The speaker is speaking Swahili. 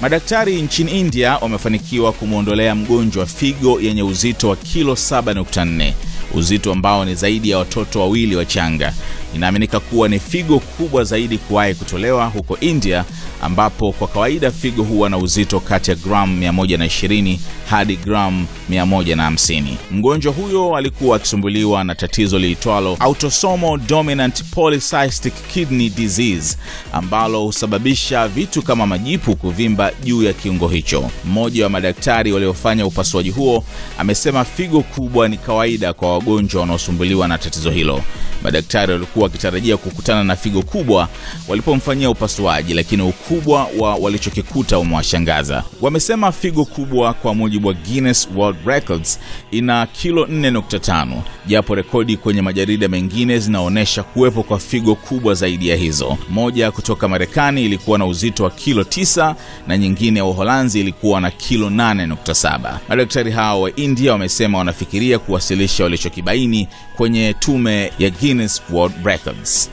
Madaktari nchini India wamefanikiwa kumwondolea mgonjwa figo yenye uzito wa kilo 7.4, uzito ambao ni zaidi ya watoto wawili wachanga. Inaaminika kuwa ni figo kubwa zaidi kuwahi kutolewa huko India, ambapo kwa kawaida figo huwa na uzito kati ya gramu 120 hadi gramu 150. Mgonjwa huyo alikuwa akisumbuliwa na tatizo liitwalo autosomal dominant polycystic kidney disease ambalo husababisha vitu kama majipu kuvimba juu ya kiungo hicho. Mmoja wa madaktari waliofanya upasuaji huo amesema figo kubwa ni kawaida kwa wagonjwa wanaosumbuliwa na tatizo hilo. Madaktari walikuwa wakitarajia kukutana na figo kubwa walipomfanyia upasuaji, lakini ukubwa wa walichokikuta umewashangaza. Wamesema figo kubwa kwa mujibu wa Guinness World Records ina kilo 4.5, japo rekodi kwenye majarida mengine zinaonyesha kuwepo kwa figo kubwa zaidi ya hizo. Moja kutoka Marekani ilikuwa na uzito wa kilo 9 na nyingine ya Uholanzi ilikuwa na kilo 8.7. Madaktari hao wa India wamesema wanafikiria kuwasilisha walichokibaini kwenye tume ya Guinness World Records.